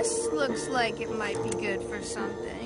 This looks like it might be good for something.